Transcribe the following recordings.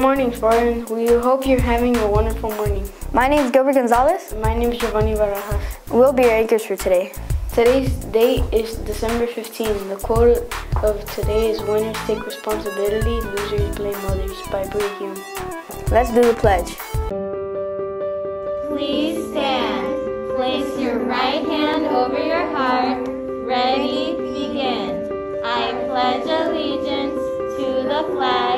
morning, Spartan. We hope you're having a wonderful morning. My name is Gilbert Gonzalez. My name is Giovanni Barajas. We'll be your anchors for today. Today's date is December 15. The quote of today is Winners take responsibility, losers blame others by Brit Hume. Let's do the pledge. Please stand. Place your right hand over your heart. Ready, begin. I pledge allegiance to the flag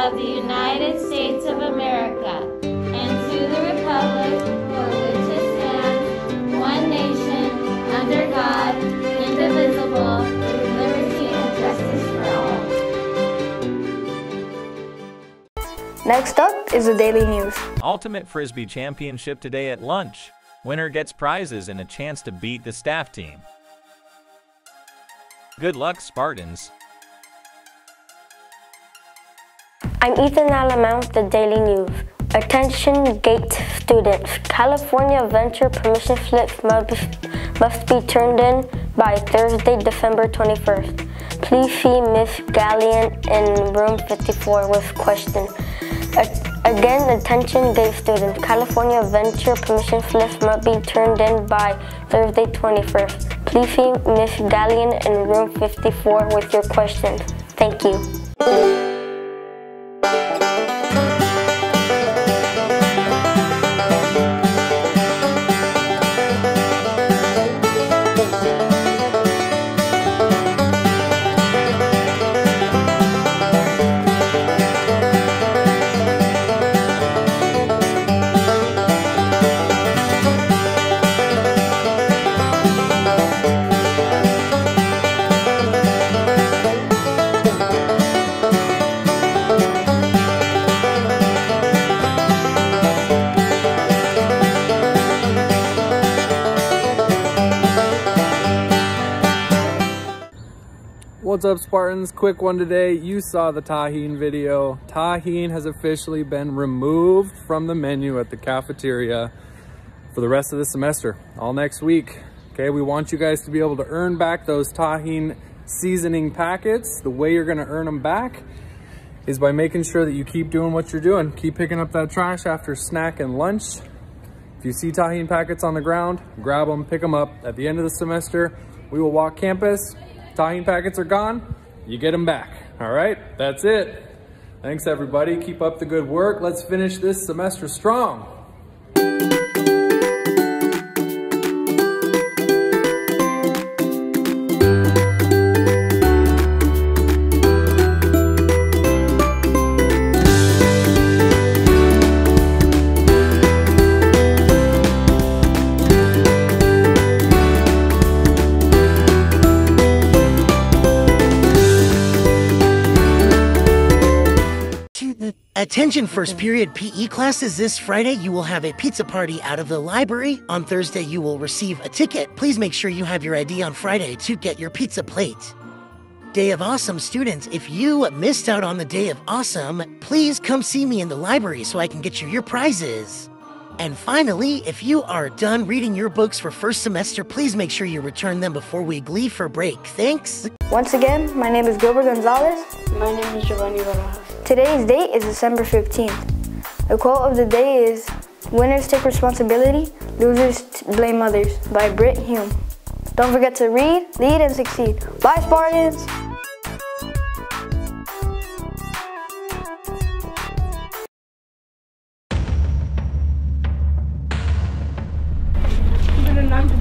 of the United States of America and to the republic for which it stands, one nation, under God, indivisible, with liberty and justice for all. Next up is the daily news. Ultimate Frisbee Championship today at lunch. Winner gets prizes and a chance to beat the staff team. Good luck, Spartans. I'm Ethan Alamount, the Daily News. Attention GATE students. California Venture permission slips must, be turned in by Thursday, December 21st. Please see Miss Gallion in room 54 with question. Again, attention GATE students. California Venture permission slips must be turned in by Thursday, 21st. Please see Miss Gallion in room 54 with your questions. Thank you. What's up Spartans? Quick one today. You saw the Tajín video. Tajín has officially been removed from the menu at the cafeteria for the rest of the semester, all next week. Okay, we want you guys to be able to earn back those Tajín seasoning packets. The way you're gonna earn them back is by making sure that you keep doing what you're doing. Keep picking up that trash after snack and lunch. If you see Tajín packets on the ground, grab them, pick them up. At the end of the semester, we will walk campus, Tajín packets are gone, you get them back. All right, that's it. Thanks everybody, keep up the good work. Let's finish this semester strong. Attention first period PE classes this Friday you will have a pizza party out of the library. On Thursday you will receive a ticket. Please make sure you have your ID on Friday to get your pizza plate. Day of Awesome students, if you missed out on the Day of Awesome, please come see me in the library so I can get you your prizes. And finally, if you are done reading your books for first semester, please make sure you return them before we leave for break. Thanks. Once again, my name is Gilbert Gonzalez. My name is Giovanni Barajas. Today's date is December 15th. The quote of the day is, Winners take responsibility, losers blame others by Brit Hume. Don't forget to read, lead, and succeed. Bye, Spartans!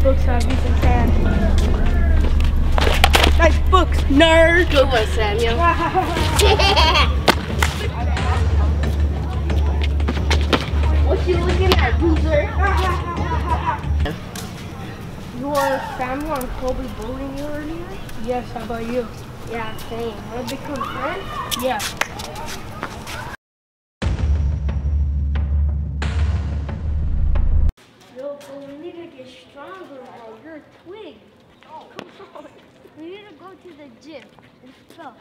books have you some sand. Nice books, nerd! Good one, Samuel. What you looking at, loser? Your family and Kobe bullying you earlier? Yes, how about you? Yeah, same. Wanna become friends? Yeah. Yo, but we need to get stronger, bro. You're a twig. Oh, come on. We need to go to the gym. Let's go.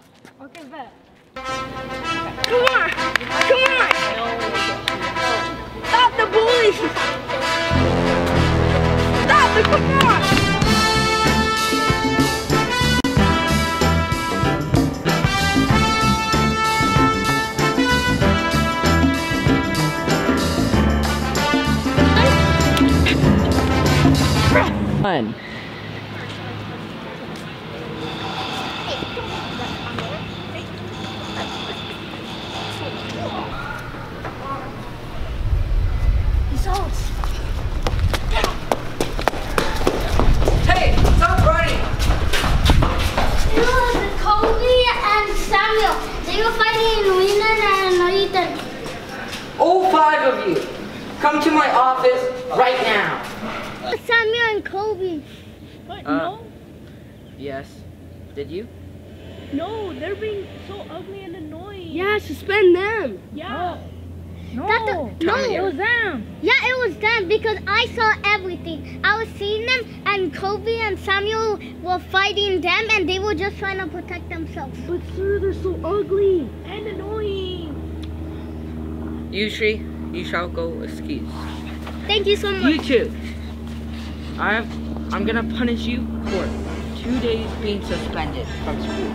Okay, bet. Come on! Come on! One. Uh, no, Yes. Did you? no, they're being so ugly and annoying. Yeah, suspend them. Yeah. No, no, it was them. Yeah, it was them because I saw everything. I was seeing them, and Kobe and Samuel were fighting them, and they were just trying to protect themselves. But sir, they're so ugly and annoying. You three, you shall go excused. Thank you so much. You two. I have, I'm gonna punish you for two days being suspended from school.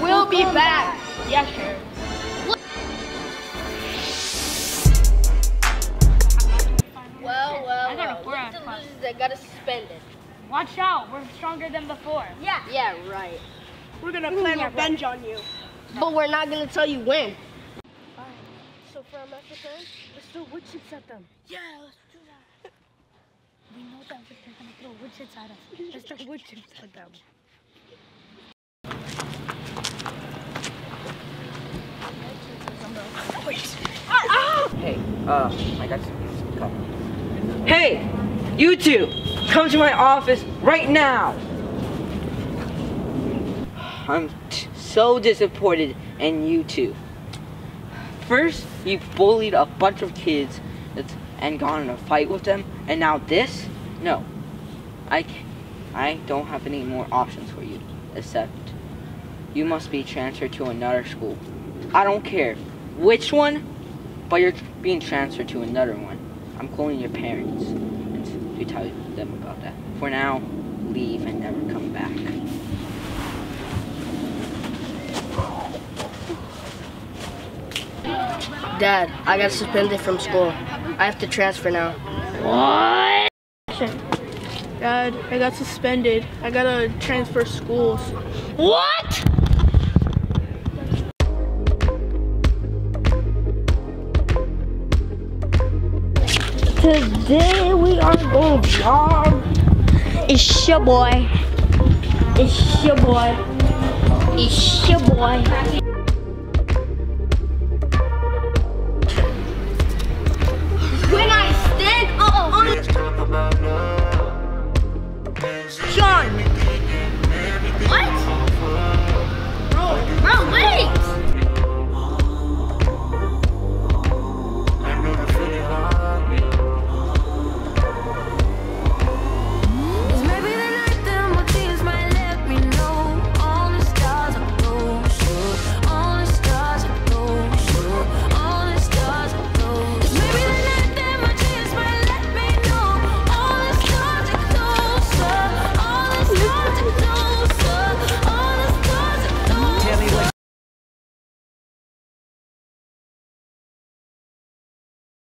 We'll be back. Yeah, sure. Well, well, I got a well. four Look out the five. losers that got us suspended. Watch out, we're stronger than before. Yeah. Yeah, right. We're gonna plan revenge on you. But we're not gonna tell you when. So for our master plan, let's throw wood chips at them. Yeah, let's do that. We know that they're gonna throw wood chips at us. Let's throw wood chips at them. Hey, uh, I got some cup. Hey, you two, come to my office right now. I'm t- so disappointed in you two. First, you bullied a bunch of kids and gone in a fight with them, and now this? No, I, I don't have any more options for you, except you must be transferred to another school. I don't care which one, but you're being transferred to another one. I'm calling your parents to tell them about that. For now, leave and never come back. Dad, I got suspended from school. I have to transfer now. What? Dad, I got suspended. I gotta transfer schools. What? Today we are going vlog. It's your boy. It's your boy. It's your boy.